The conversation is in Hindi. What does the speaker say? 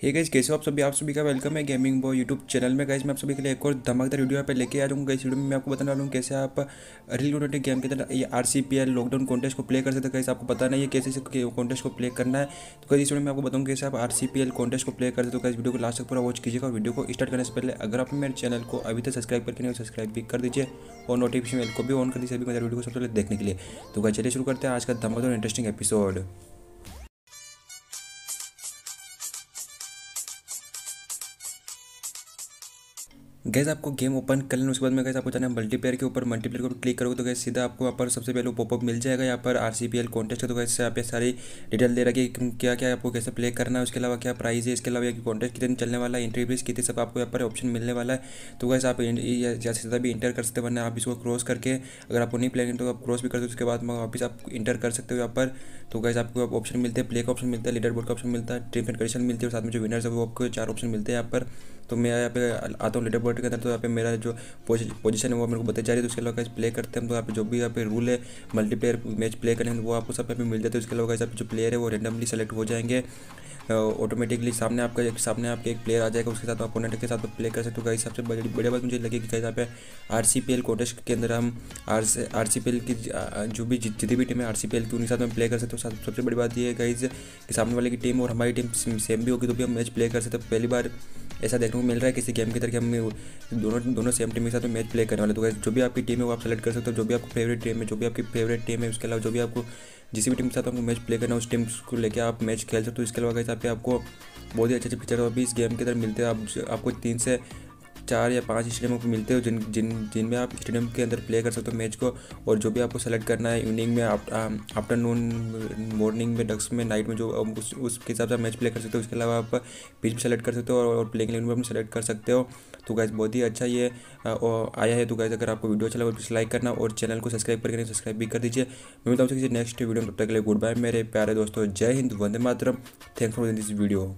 हे गाइस कैसे हो आप सभी? आप सभी का वेलकम है गेमिंग बॉय यूट्यूब चैनल में। गाइस मैं आप सभी के लिए एक और धमाकेदार वीडियो यहाँ पे लेके आ जाऊँगा। गाइस वीडियो में मैं आपको बताने वाला हूँ कैसे आप रियल रोटेटिक गेम के अंदर ये R C P L lockdown contest को प्ले कर सकते गाइस आपको पता नहीं है कैसे कॉन्टेस्ट को प्ले करना है। तो गाइस इस वीडियो में आपको बताऊँ कैसे आप R C P L contest को प्ले कर सकते हो। गाइस वीडियो को लास्ट तक पूरा वॉच कीजिएगा और वीडियो को स्टार्ट करने से पहले अगर आप मेरे चैनल को अभी तक सब्सक्राइब करके नहीं सब्सक्राइब भी कर दीजिए और नोटिफिकेशन बेल को भी ऑन कर दीजिए अभी मेरे वीडियो को सबसे पहले देखने के लिए। तो गाइस चलिए शुरू करते हैं आज का धमाकेदार इंटरेस्टिंग एपिसोड गैस आपको गेम ओपन कर लेना, उसके बाद में गैस आपको जाना मल्टीप्लेयर के ऊपर मल्टीप्लेयर के क्लिक करोगे तो गैस सीधा आपको यहाँ पर सबसे पहले पॉपअप मिल जाएगा। यहाँ पर R C P L contest है तो गैस यहाँ पे सारी डिटेल दे रखी है क्या क्या आपको कैसे प्ले करना है, उसके अलावा क्या प्राइस है, इसके अलावा कॉन्टेस्ट कितने चलने वाला है एंट्री फ़ीस कितनी, सब आपको यहाँ पर ऑप्शन मिलने वाला है। तो गैस आप जैसे सीधा भी इंटर कर सकते वरना आप इसको क्रॉस करके अगर आपको नहीं प्ले तो आप क्रॉस भी कर सकते उसके बाद वापस आप इंटर कर सकते हो यहाँ पर। तो गैस आपको ऑप्शन मिलते हैं प्ले का ऑप्शन मिलता है लीडर बोर्ड का ऑप्शन मिलता है ट्रिप एंड कंडीशन मिलती है, और साथ में जो विनर्स है वो आपको चार ऑप्शन मिलते हैं यहाँ पर। तो मैं यहाँ पे आता हूँ लीडर बोर्ड के अंदर तो यहाँ पे मेरा जो पोजीशन है वो मेरे को बताई जा रही है तो उसके अलावा प्ले करते हैं। तो यहाँ पे जो भी यहाँ पे रूल है मल्टीप्लेयर मैच प्ले करने वो आपको सब यहाँ पे मिल जाते हैं। उसके अलावा यहाँ पे जो प्लेयर है, वो रेंडमली सेलेक्ट हो जाएँगे। ऑटोमेटिकली सामने आपका एक, सामने आपके एक प्लेयर आ जाएगा, उसके साथ अपोनेंट के साथ प्ले कर सकते हो। गाइस सबसे बड़ी, बढ़िया बात मुझे लगी कि यहाँ पे R C P L contest के अंदर हम R R C P L की जो भी जितनी भी टीम है आर सी पी एल की उनके साथ में प्ले कर सकते हो। सबसे बड़ी बात ये है गाइज़ कि सामने वाले की टीम और हमारी टीम सेम भी होगी तो भी हम मैच प्ले कर सकते हैं। पहली बार ऐसा देखने को मिल रहा है किसी गेम की तरह हम दोनों दोनों सेम टीम के साथ मैच प्ले करने वाले तो जो भी आपकी टीम है वो आप सेलेक्ट कर सकते हो। जो भी आपकी फेवरेट टीम है, जो भी आपकी फेवरेट टीम है, उसके अलावा जो भी आपको जिस भी टीम के साथ आपको मैच प्ले करना उस टीम को लेकर आप मैच खेल सकते हो। इसके अलावा कैसे आपको बहुत ही अच्छे अच्छे फीचर अभी इस गेम के अंदर मिलते हैं। आप, आपको तीन से चार या पाँच स्टेडियम को मिलते हो, जिन जिन जिनमें आप स्टेडियम के अंदर प्ले कर सकते हो मैच को और जो भी आपको सेलेक्ट करना है इवनिंग में आफ्टरनून मॉर्निंग में डक्स में नाइट में जो उस उसके हिसाब से मैच प्ले कर सकते हो। उसके अलावा आप पिच भी सेलेक्ट कर सकते हो और प्लेइंग लेन भी सेलेक्ट कर सकते हो। तो गैस बहुत ही अच्छा ये आया है। तो गैस अगर आपको वीडियो अच्छा लगा तो लाइक करना और चैनल को सब्सक्राइब करके सब्सक्राइब भी कर दीजिए। मैं बताऊँ किसी नेक्स्ट वीडियो में, तब तक के लिए गुड बाय मेरे प्यारे दोस्तों। जय हिंद, वंदे मातरम। Thanks for this video